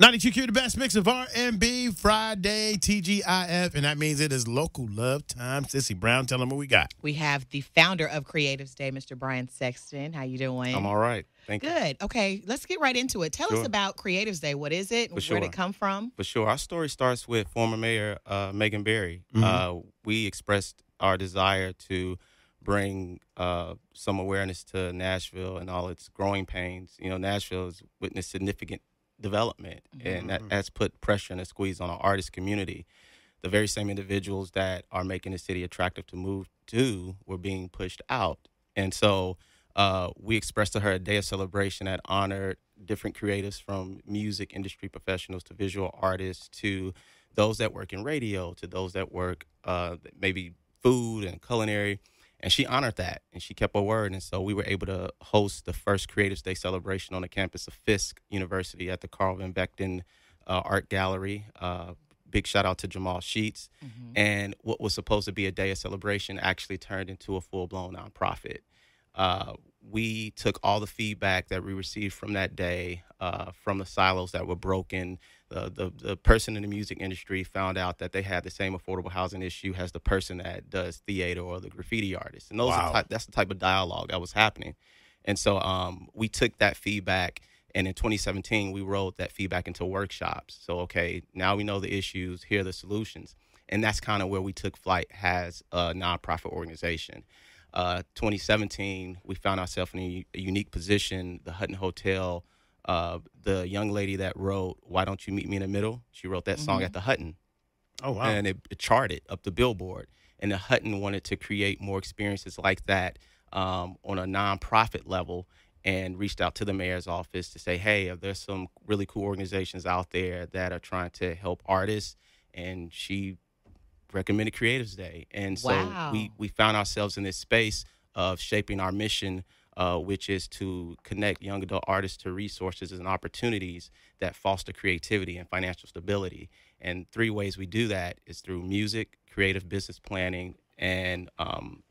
92Q, the best mix of R&B, Friday, TGIF, and that means it is local love time. Sissy Brown, tell them what we got. We have the founder of Creatives Day, Mr. Brian Sexton. How you doing? I'm all right. Thank you. Good. Okay, let's get right into it. Tell Sure. us about Creatives Day. What is it? For Where sure. did it come from? For sure. Our story starts with former Mayor uh, Megan Barry. Mhm. Uh, we expressed our desire to bring uh, some awareness to Nashville and all its growing pains. You know, Nashville has witnessed significant development, and that Mhm. has put pressure and a squeeze on our artist community. The very same individuals that are making the city attractive to move to were being pushed out. And so uh, we expressed to her a day of celebration that honored different creatives from music industry professionals to visual artists to those that work in radio to those that work uh, maybe food and culinary. And she honored that and she kept her word. And so we were able to host the first Creative Day celebration on the campus of Fisk University at the Carl Van Vechten uh, Art Gallery. Uh, big shout out to Jamal Sheets. And what was supposed to be a day of celebration actually turned into a full blown nonprofit. Uh, we took all the feedback that we received from that day, uh, from the silos that were broken. The, the the person in the music industry found out that they had the same affordable housing issue as the person that does theater or the graffiti artist, and those Wow. type, that's the type of dialogue that was happening. And so um, we took that feedback, and in 2017 we rolled that feedback into workshops. So okay, now we know the issues, here are the solutions, and that's kind of where we took flight as a nonprofit organization uh, 2017, we found ourselves in a, a unique position. The Hutton Hotel, uh, the young lady that wrote "Why Don't You Meet Me in the Middle," she wrote that song Mhm. at the Hutton, Oh, wow. and it, it charted up the Billboard. And the Hutton wanted to create more experiences like that um, on a nonprofit level, and reached out to the mayor's office to say, "Hey, there's some really cool organizations out there that are trying to help artists." And she recommended Creatives Day, and so Wow. we we found ourselves in this space of shaping our mission, uh, which is to connect young adult artists to resources and opportunities that foster creativity and financial stability. And three ways we do that is through music, creative business planning, and um,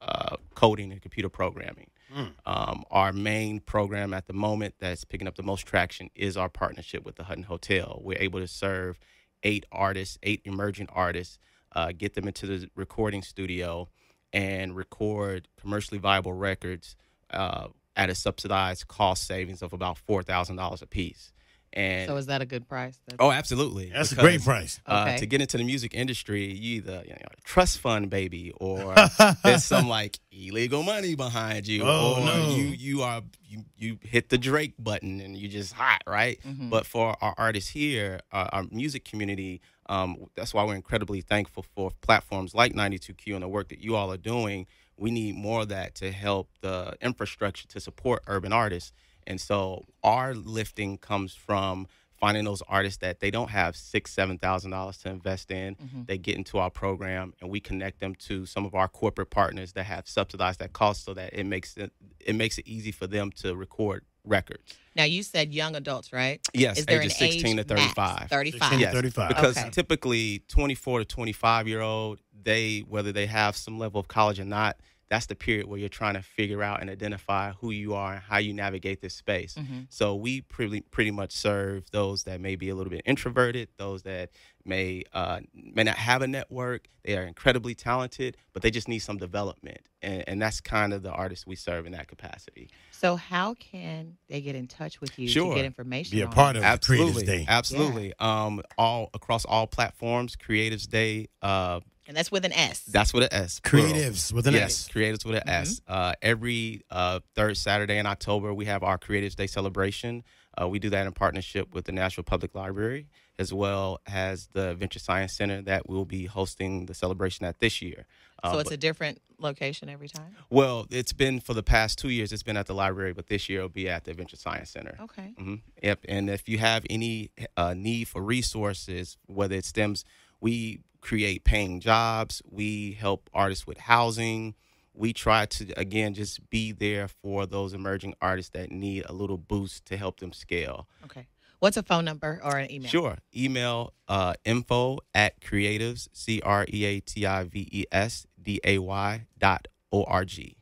uh, coding and computer programming. Mm. Um, our main program at the moment that's picking up the most traction is our partnership with the Hutton Hotel. We're able to serve eight artists, eight emerging artists, uh, get them into the recording studio and record commercially viable records uh, at a subsidized cost savings of about $4,000 a piece. And So is that a good price? That's- oh, absolutely. That's a great price. Uh, Okay. to get into the music industry, you either you know, trust fund baby, or there's some like illegal money behind you, Oh, or no. you you are you you hit the Drake button and you just hot, right? Mhm. But for our artists here, uh, our music community, um, that's why we're incredibly thankful for platforms like 92Q and the work that you all are doing. We need more of that to help the infrastructure to support urban artists. And so our lifting comes from finding those artists that they don't have six, seven thousand dollars to invest in. Mhm. They get into our program and we connect them to some of our corporate partners that have subsidized that cost so that it makes it it makes it easy for them to record records. Now you said young adults, right? Yes, Is there ages an 16 age to 35. 35. 16 to Yes, 35. Because Okay. typically 24 to 25 year old, they whether they have some level of college or not, that's the period where you're trying to figure out and identify who you are and how you navigate this space. Mhm. So we pretty pretty much serve those that may be a little bit introverted, those that may uh, may not have a network. They are incredibly talented, but they just need some development, and, and that's kind of the artists we serve in that capacity. So how can they get in touch with you Sure. to get information? Be a part it? of absolutely, Creatives Day. absolutely. Um, all across all platforms, Creatives Day. Uh, And that's with an S. that's with an S. plural. Creatives with an yes, S. creatives with an S. Uh, every uh, third Saturday in October, we have our Creatives Day celebration. Uh, we do that in partnership with the Nashville Public Library, as well as the Adventure Science Center that will be hosting the celebration at this year. Uh, so it's but- a different location every time. well, it's been for the past two years. It's been at the library, but this year it'll be at the Adventure Science Center. Okay. hmm Yep. And if you have any uh, need for resources, whether it stems, we create paying jobs, we help artists with housing. We try to, again, just be there for those emerging artists that need a little boost to help them scale. Okay. What's a phone number or an email? Sure. Email uh, info at creatives, C R E A T I V E S D A Y dot O R G.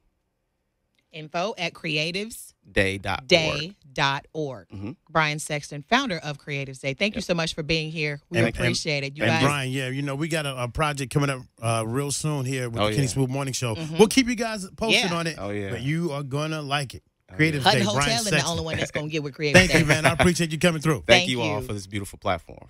Info at creatives Day.org. day.org. Mhm. Brian Sexton, founder of Creatives Day. Thank you so much for being here. We And- appreciate it. You and guys. Brian, yeah, you know we got a, a project coming up uh, real soon here with Oh, the Kenny yeah. Smooth Morning Show. We'll keep you guys posted Yeah. on it. Oh, yeah. but you are gonna like it. Oh, Creative yeah. Day, Hutton Brian Hotel and the only one that's going to get with Creatives Thank Day. you, man. I appreciate you coming through. Thank Thank you all for this beautiful platform.